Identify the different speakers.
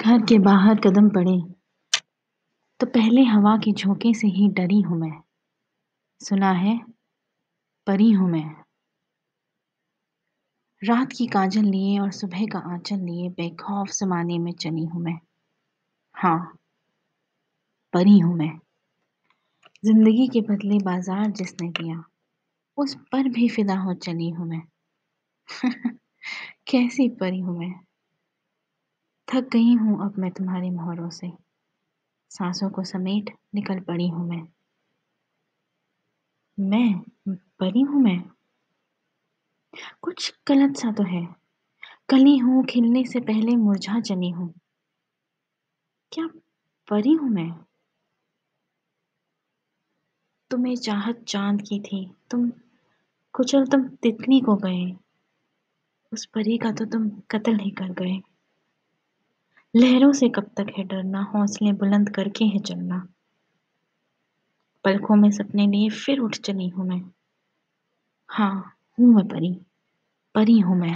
Speaker 1: घर के बाहर कदम पड़े। तो पहले हवा के झोंके से ही डरी हूँ मैं। सुना है, परी हूँ मैं। रात की काजल लिए और सुबह का आंचल लिए बेखौफ जमाने में चली हूँ मैं। हाँ परी हूँ मैं। ज़िंदगी के बदले बाज़ार जिसने दिया, उस पर भी फिदा हो चली हूँ मैं। कैसी परी हूँ मैं? थक गई हूँ अब मैं तुम्हारे मोहरों से। सांसों को समेट निकल पड़ी हूँ मैं। मैं परी हूँ मैं? कुछ गलत सा तो है। कली हूँ, खिलने से पहले मुरझा चली हूँ। क्या परी हूँ मैं? तुम्हें चाहत चाँद की थी। तुम कुचल तुम तितली को गए। उस परी का तो तुम कत्ल ही कर गए। लहरों से कब तक है डरना? हौसले बुलंद करके है चलना। पलकों में सपने लिए फिर उठ चली हूँ मैं। हाँ हूँ मैं परी। परी हूँ मैं।